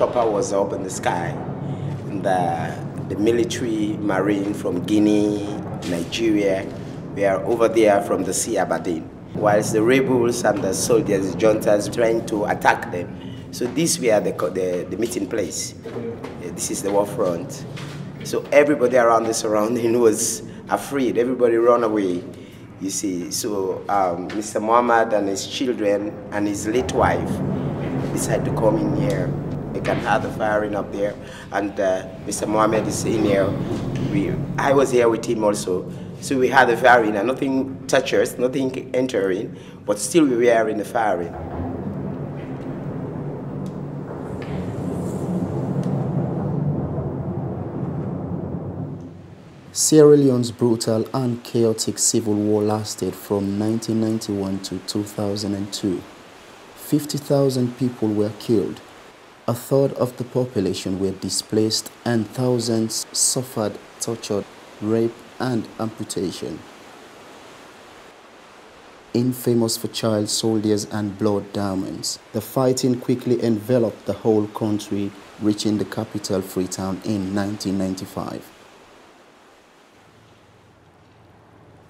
chopper was up in the sky. The, the military marine from Guinea, Nigeria, we are over there from the sea Aberdeen. Whilst the rebels and the soldiers, juntas, trying to attack them. So this were the, the, the meeting place. This is the war front. So everybody around the surrounding was afraid. Everybody ran away. You see, so um, Mr. Mohamed and his children and his late wife decided to come in here. They can have the firing up there, and uh, Mr. Mohamed is in here. We, I was here with him also. So we had the firing, and nothing touched us, nothing entering, but still we were in the firing. Sierra Leone's brutal and chaotic civil war lasted from 1991 to 2002. 50,000 people were killed, a third of the population were displaced, and thousands suffered torture, rape, and amputation. Infamous for child soldiers and blood diamonds, the fighting quickly enveloped the whole country, reaching the capital Freetown in 1995.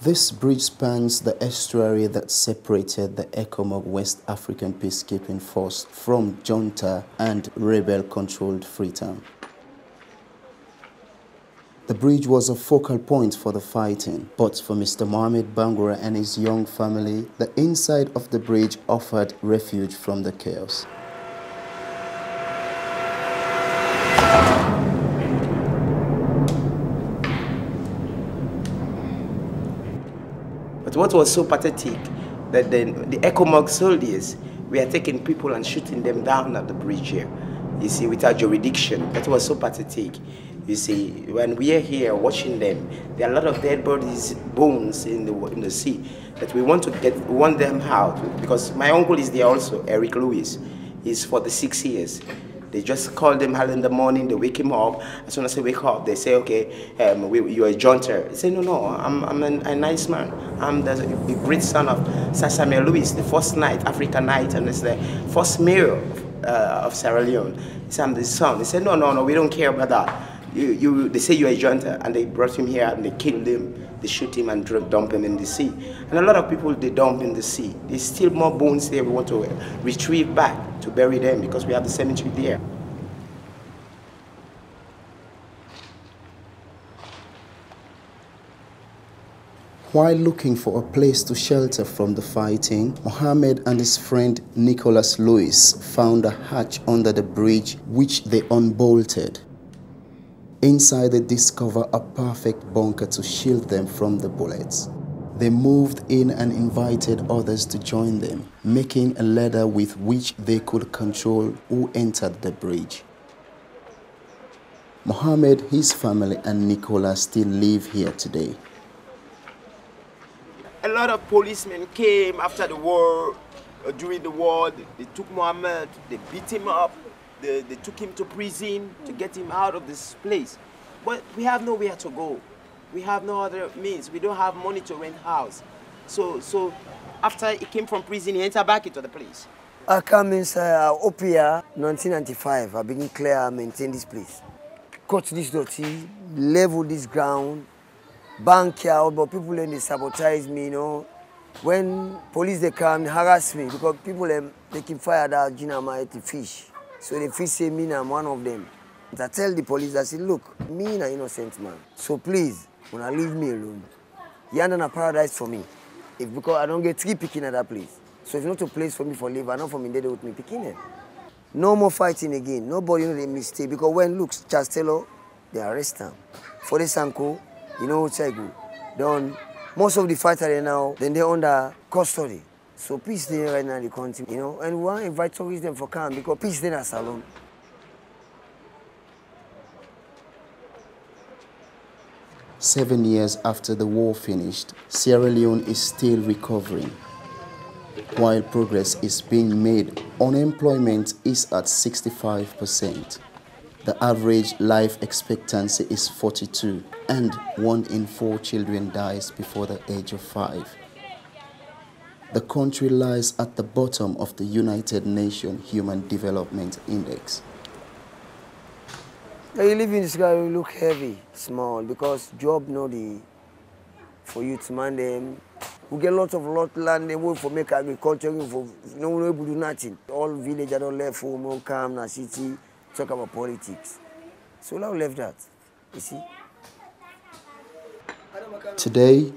This bridge spans the estuary that separated the ECOMOG West African Peacekeeping Force from junta and rebel-controlled Freetown. The bridge was a focal point for the fighting, but for Mr. Mohamed Bangura and his young family, the inside of the bridge offered refuge from the chaos. But what was so pathetic that the, the ECOMOG soldiers were taking people and shooting them down at the bridge here, you see, without jurisdiction. That was so pathetic. You see, when we are here watching them, there are a lot of dead bodies, bones in the, in the sea that we want to get, want them out. Because my uncle is there also, Eric Lewis. He's for the six years. They just call them early in the morning, they wake him up. As soon as they wake up, they say, okay, um, we, you're a junta. He say, no, no, I'm, I'm a, a nice man. I'm the, the, great son of Sir Samuel Lewis, the first knight, African knight, and it's the first mayor of, uh, of Sierra Leone. He said, I'm the son. He said, no, no, no, we don't care about that. You, you, they say you're a junta, and they brought him here and they killed him. They shoot him and dump him in the sea. And a lot of people, they dump in the sea. There's still more bones there we want to retrieve back to bury them because we have the cemetery there. While looking for a place to shelter from the fighting, Mohamed and his friend Nicholas Lewis found a hatch under the bridge which they unbolted. Inside they discover a perfect bunker to shield them from the bullets. They moved in and invited others to join them, making a ladder with which they could control who entered the bridge. Mohamed, his family, and Nicola still live here today. A lot of policemen came after the war, uh, during the war. They, they, took Mohamed, they beat him up, they, they took him to prison to get him out of this place. But we have nowhere to go we have no other means. We don't have money to rent house. So, so after he came from prison, he entered back into the place. I come inside uh, up here, 1995. I begin clear, maintain this place. Cut this dirty, level this ground, bank here, but people then they sabotage me, you know. When police they come, they harass me because people them, they keep fire that dynamite fish. So the fish say me I'm one of them. I tell the police, I say, look, me an innocent man. So please, when I leave me alone. Yanda a paradise for me. If because I don't get three picking at that place. So it's not a place for me for live, I know for me there with me picking it. No more fighting again. Nobody know the mistake. Because when looks Chastello, they arrest him. For the Sankoh, you know what I go. Then most of the fighters now, then they're under custody. So peace there right now in the country, you know, and we want to invite tourists them for come because peace there at Salone. Seven years after the war finished, Sierra Leone is still recovering. While progress is being made, unemployment is at 65%. The average life expectancy is 42, and one in four children dies before the age of five. The country lies at the bottom of the United Nations Human Development Index. You live in this guy, you look heavy, small, because job no the for you to man them. We get lots of lot land, they work for make agriculture, for no one able to do nothing. All village don't left home, no come, na city, talk about politics. So now left that, you see. Today,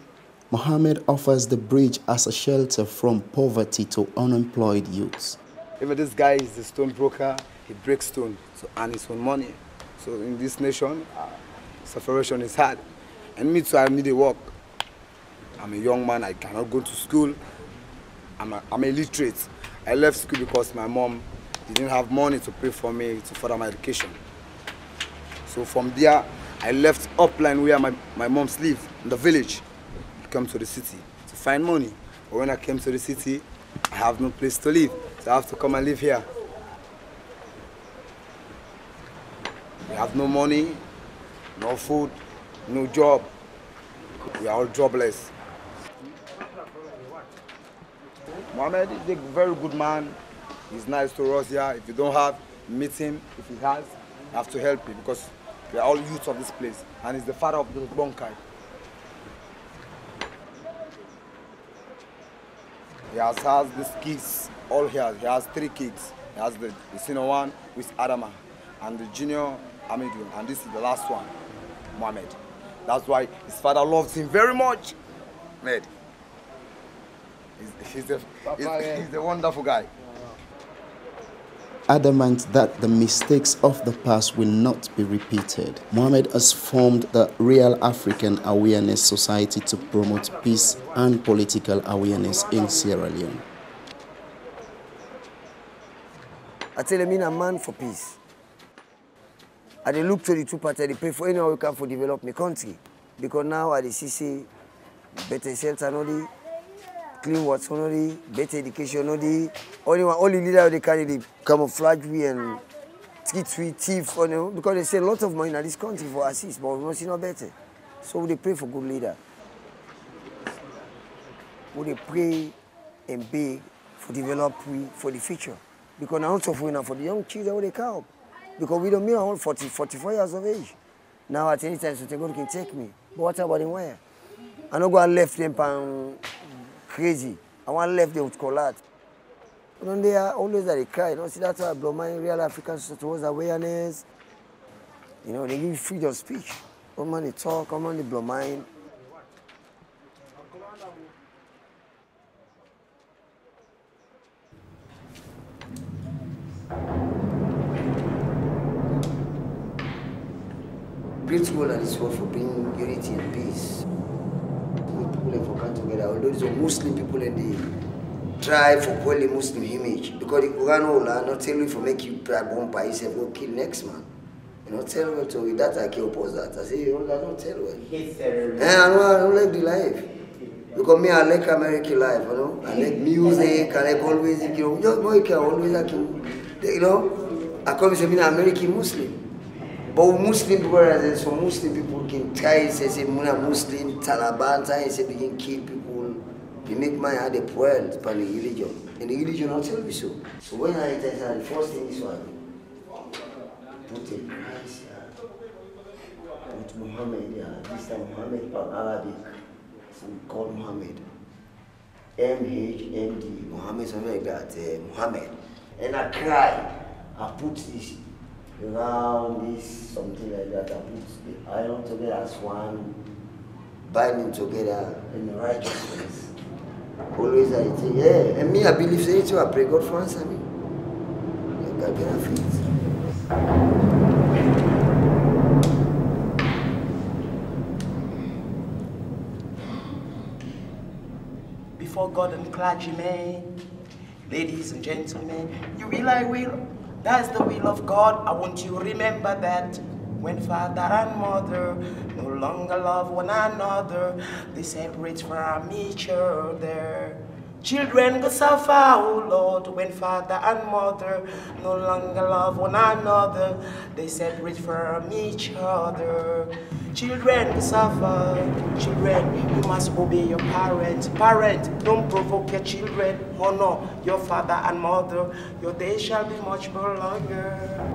Mohamed offers the bridge as a shelter from poverty to unemployed youths. Even this guy is a stone broker, he breaks stone to earn his own money. So in this nation, uh, separation is hard. And me too, I need a work. I'm a young man, I cannot go to school. I'm, a, I'm illiterate. I left school because my mom didn't have money to pay for me to further my education. So from there, I left upline where my, my mom's live, in the village, come to the city to find money. But when I came to the city, I have no place to live, so I have to come and live here. We have no money, no food, no job. We are all jobless. Mohamed is a very good man. He's nice to us here. If you don't have, meet him. If he has, you have to help him because we are all youths of this place. And he's the father of the Bonkai. He has, has these kids, all here. He has three kids. He has the, the senior one, with Adama, and the junior Amidu, and this is the last one, Mohammed. That's why his father loves him very much. Mate. He's, he's, a, he's, he's a wonderful guy. Adamant that the mistakes of the past will not be repeated, Mohamed has formed the Real African Awareness Society to promote peace and political awareness in Sierra Leone. I tell him, I'm a man for peace. I look to the two parties, they pray for anyone we can for develop my country. Because now I dey see better shelter no clean water no better education no dey. Only one, only leader they carry the camouflage we and teeth we thief, you know, because they say a lot of money in this country for assist, but we don't see no better. So we pray for good leader. We pray and beg for develop we for the future. Because now of we now for the young children wey dey come. Because we don't mean all 40, 44 years of age. Now at any time, so God can take me. But what about in where? I don't go and left them pan crazy. I want left them with collapse. You they are always that they cry. You know, see that's why I blow my real African towards awareness. You know, they give you freedom of speech. Come on, they talk, come on, they blow mind. Great goal at this world for bringing unity and peace. And for together. Although these are Muslim people and they try for poorly Muslim image. Because the Quran will not tell you for make you try bomb by yourself, go kill next man. You know, tell me to with that I can oppose that. I say, you know, I don't tell well. And eh, I know I don't like the life. Because me, I like American life, you know. I like music, I like always, you know, just boy can always like, you know, I come and say, I'm American Muslim. But Muslim and some Muslim people can try say say Muna Muslim, Taliban, try say begin kill people. They make my how a poor by the religion. And the religion not tell me so. So when I enter the first thing is one put a price with Muhammad, yeah, this time Muhammad from Arabic. So we call Muhammad. M-H-M-D, Muhammad, something like that, uh, Muhammad. And I cry, I put this around this, something like that. I put the iron together as one, binding together in righteousness. Always I think, yeah, and me, I believe say too, I pray God for answer me. God benefits. Before God and clergymen, ladies and gentlemen, you I will. That's the will of God. I want you to remember that when father and mother no longer love one another, they separate from each other. Children go suffer, oh Lord, when father and mother no longer love one another, they separate from each other. Children suffer. Children, you must obey your parents. Parents, don't provoke your children. Honor your father and mother. Your days shall be much more longer.